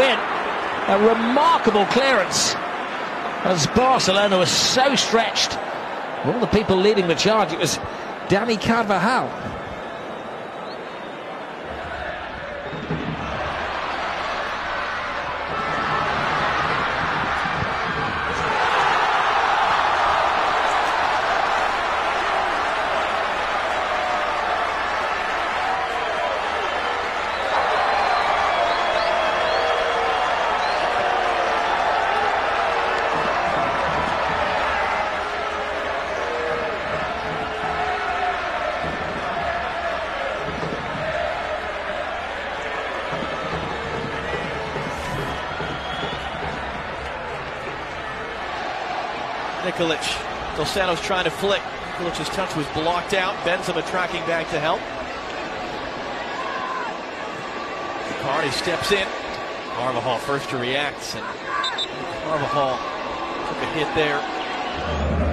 in. A remarkable clearance as Barcelona was so stretched. All the people leading the charge, it was Dani Carvajal. Nikolic. Dos Santos trying to flick. Nikolic's touch was blocked out. Benzema tracking back to help. Carney steps in. Carvajal first to react. And Carvajal took a hit there.